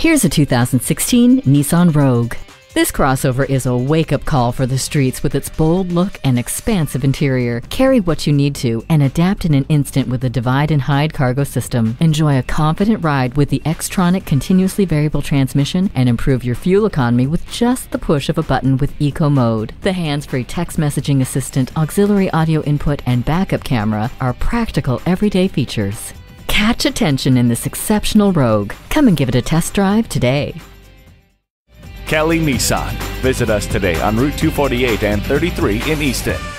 Here's a 2016 Nissan Rogue. This crossover is a wake up call for the streets with its bold look and expansive interior. Carry what you need to and adapt in an instant with the divide and hide cargo system. Enjoy a confident ride with the Xtronic continuously variable transmission and improve your fuel economy with just the push of a button with Eco Mode. The hands free text messaging assistant, auxiliary audio input, and backup camera are practical everyday features. Catch attention in this exceptional Rogue. Come and give it a test drive today. Kelly Nissan. Visit us today on Route 248 and 33 in Easton.